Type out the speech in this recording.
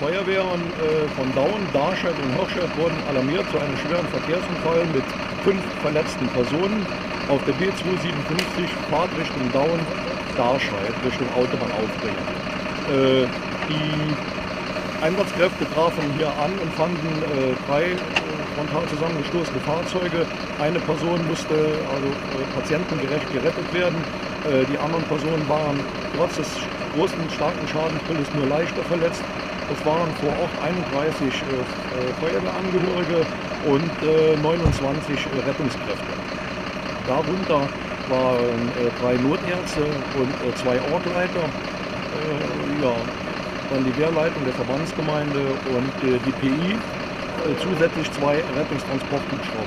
Bürgern äh, von Daun, Darscheid und Hirscheid wurden alarmiert zu einem schweren Verkehrsunfall mit fünf verletzten Personen auf der B257 Fahrt Richtung Daun, Darscheid, Richtung Autobahn aufbringen. Äh, die Einsatzkräfte trafen hier an und fanden äh, drei äh, frontal zusammengestoßene Fahrzeuge. Eine Person musste also äh, patientengerecht gerettet werden. Äh, die anderen Personen waren trotz des großen, starken Schadensbildes nur leichter verletzt. Es waren vor Ort 31 äh, Feuerwehrangehörige und 29 Rettungskräfte. Darunter waren drei Notärzte und zwei Ortleiter. Ja, dann die Wehrleitung der Verbandsgemeinde und die PI, zusätzlich zwei Rettungstransporthubschrauber.